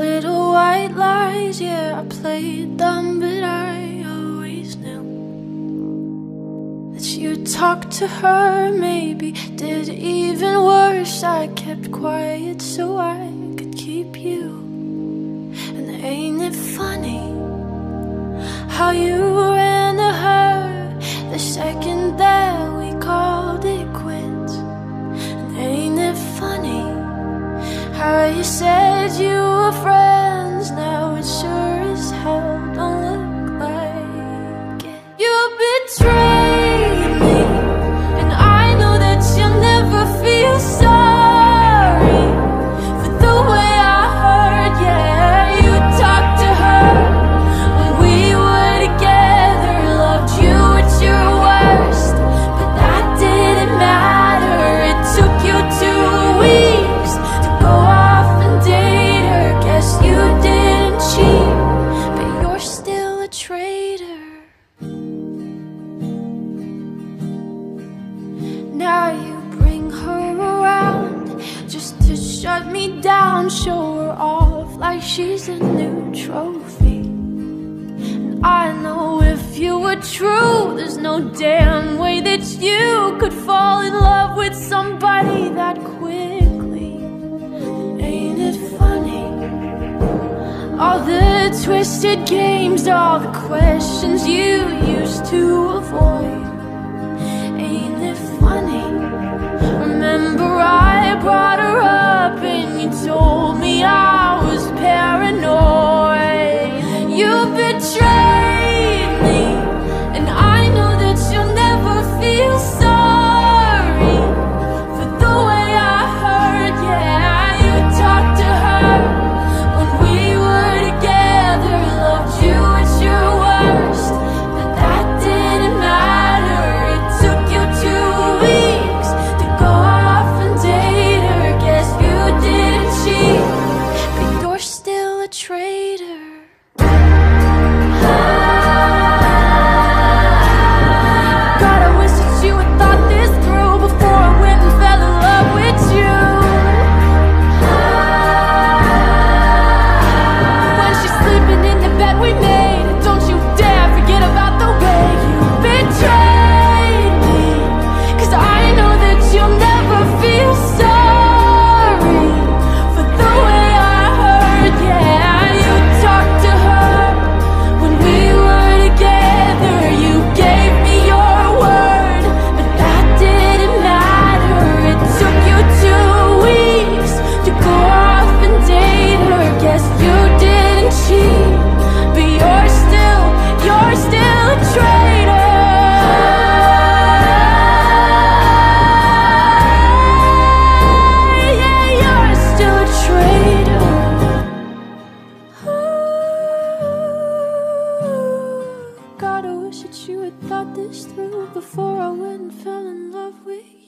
Little white lies, yeah, I played them, but I always knew that you talked to her, maybe did even worse. I kept quiet so I could keep you. And ain't it funny how you said you were afraid. to shut me down, show her off like she's a new trophy. And I know if you were true, there's no damn way that you could fall in love with somebody that quickly. Ain't it funny? All the twisted games, all the questions you used to avoid. Ain't it funny? before I went and fell in love with you.